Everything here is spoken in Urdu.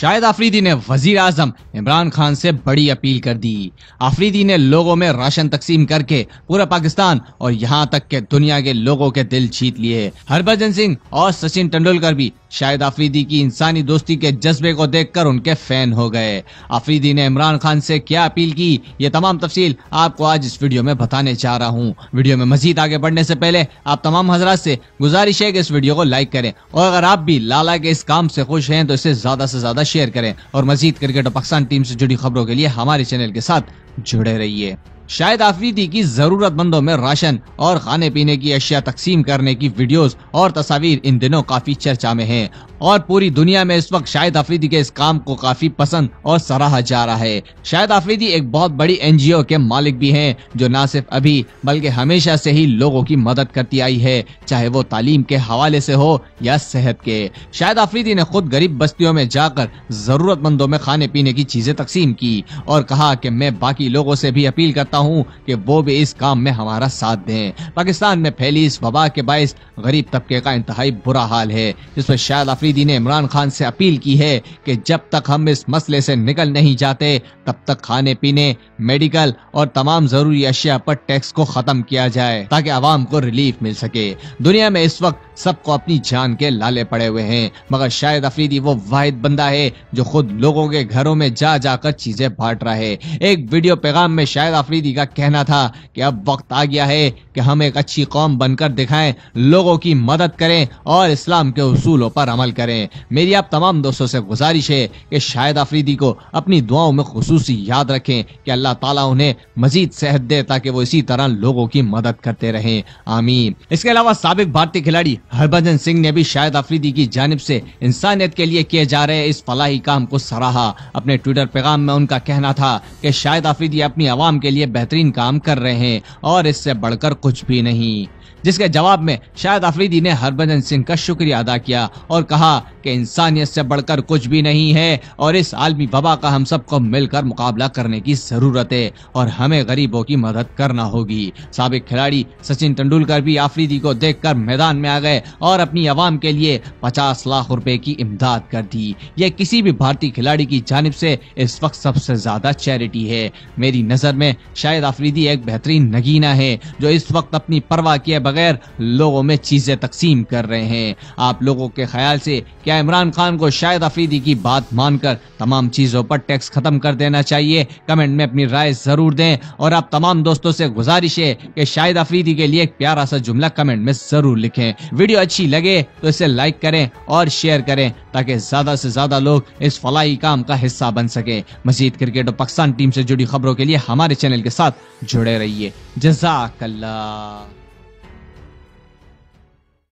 شاہد آفریدی نے وزیر اعظم عمران خان سے بڑی اپیل کر دی۔ آفریدی نے لوگوں میں راشن تقسیم کر کے پورا پاکستان اور یہاں تک کہ دنیا کے لوگوں کے دل جیت لیے۔ ہربجن سنگھ اور سچن ٹنڈولکر بھی شاہد آفریدی کی انسانی دوستی کے جذبے کو دیکھ کر ان کے فین ہو گئے۔ آفریدی نے عمران خان سے کیا اپیل کی؟ یہ تمام تفصیل آپ کو آج اس ویڈیو میں بتانے چاہ رہا ہوں۔ ویڈیو میں مزید آگے بڑھنے سے پہلے آپ تمام حضرات سے گزارش ہے کہ اس ویڈیو کو لائک کریں۔ اور اگر آپ بھی لالا کے اس کام سے خوش ہیں تو اسے زیادہ سے زیادہ شیئر کریں اور مزید کرکٹ اور پاکستان ٹیم سے جڑی خبروں کے لیے ہمارے چینل کے ساتھ جڑے رہیے۔ شاید آفریدی کی ضرورت مندوں میں راشن اور کھانے پینے کی اشیاء تقسیم کرنے کی ویڈیوز اور تصاویر ان دنوں کافی چرچا میں ہیں اور پوری دنیا میں اس وقت شاہد آفریدی کے اس کام کو کافی پسند اور سراہا جا رہا ہے۔ شاہد آفریدی ایک بہت بڑی این جی او کے مالک بھی ہیں جو نہ صرف ابھی بلکہ ہمیشہ سے ہی لوگوں کی مدد کرتی آئی ہے، چاہے وہ تعلیم کے حوالے سے ہو یا صحت کے۔ شاہد آفریدی نے خود غریب بستیوں میں جا کر ضرورت مندوں میں کھانے پینے کی چیزیں تقسیم کی اور کہا کہ میں باقی لوگوں سے بھی اپیل کرتا ہوں ہوں کہ وہ بھی اس کام میں ہمارا ساتھ دیں۔ پاکستان میں پھیلی اس وبا کے باعث غریب طبقے کا انتہائی برا حال ہے، جس پر شاید آفریدی نے عمران خان سے اپیل کی ہے کہ جب تک ہم اس مسئلے سے نکل نہیں جاتے، تب تک کھانے پینے، میڈیکل اور تمام ضروری اشیاء پر ٹیکس کو ختم کیا جائے تاکہ عوام کو ریلیف مل سکے۔ دنیا میں اس وقت سب کو اپنی جان کے لالے پڑے ہوئے ہیں، مگر شاید افریدی وہ واحد بندہ ہے جو خود لوگوں کے گھروں میں جا جا کر چیزیں بانٹ رہا ہے۔ ایک ویڈیو پیغام میں شاید افریدی کا کہنا تھا کہ اب وقت آ گیا ہے کہ ہم ایک اچھی قوم بن کر دکھائیں، لوگوں کی مدد کریں اور اسلام کے اصولوں پر عمل کریں۔ میری آپ تمام دوستوں سے گزارش ہے کہ شاید افریدی کو اپنی دعاؤں میں خصوصی یاد رکھیں کہ اللہ تعالیٰ انہیں مزید صحت دے تاکہ وہ اسی طرح لوگوں کی مدد کرتے رہیں۔ آمین۔ اس کے علاوہ سابق بھارتی کھلاڑی ہربھجن سنگھ نے بھی شاید افریدی کی جانب سے انسانیت کے لیے کیے جا رہے اس فلاحی کام کو سراہا۔ اپنے ٹویٹر پیغام میں ان کا کہنا تھا کہ شاید افریدی اپنی عوام کے لیے بہترین کام کر رہے ہیں اور اس سے بڑھ کر کچھ بھی نہیں۔ جس کے جواب میں شاید افریدی نے ہربھجن سنگھ کا شکریہ ادا کیا اور کہا کہ انسانیت سے بڑھ کر کچھ بھی نہیں ہے اور اس عالمی وبا کا ہم سب کو مل کر مقابلہ کرنے کی ضرورت ہے اور ہمیں غریبوں کی مدد کرنا ہوگی۔ سابق کھلاڑی سچن تندولکر بھی آفریدی کو دیکھ کر میدان میں آ گئے اور اپنی عوام کے لیے پچاس لاکھ روپے کی امداد کر دی۔ یہ کسی بھی بھارتی کھلاڑی کی جانب سے اس وقت سب سے زیادہ چیریٹی ہے۔ میری نظر میں شاید آفریدی ایک بہترین نگینہ ہے جو اس وقت اپنی پرواہ کیے بغیر لوگوں میں چیزیں تقسیم کر رہے ہیں۔ آپ لوگوں کے خیال سے کیا عمران خان کو شاید افریدی کی بات مان کر تمام چیزوں پر ٹیکس ختم کر دینا چاہیے؟ کمنٹ میں اپنی رائے ضرور دیں اور آپ تمام دوستوں سے گزارش ہے کہ شاید افریدی کے لیے ایک پیارا سا جملہ کمنٹ میں ضرور لکھیں۔ ویڈیو اچھی لگے تو اسے لائک کریں اور شیئر کریں تاکہ زیادہ سے زیادہ لوگ اس فلاحی کام کا حصہ بن سکے مزید کرکٹ اور پاکستان ٹیم سے جڑی خبروں کے لیے ہمارے چینل کے ساتھ جڑے رہیے۔ جزاک اللہ۔